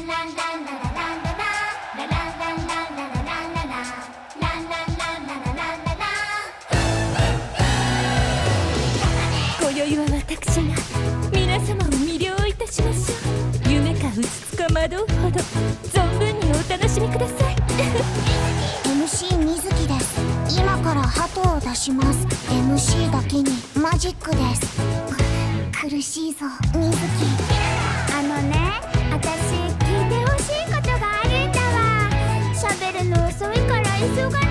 今宵は私が皆様を魅了いたしましょう。夢かうつつか惑うほど存分にお楽しみください MC みずきです今から鳩を出します MC だけにマジックです。苦しいぞみずき私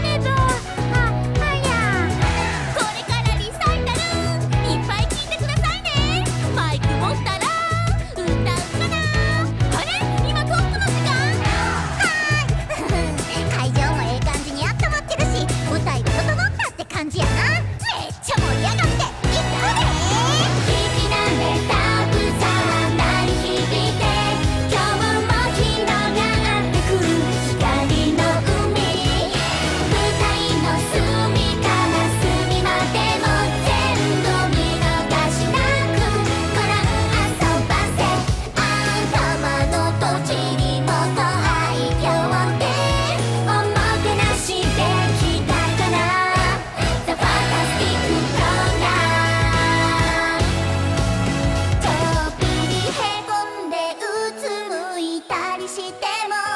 しても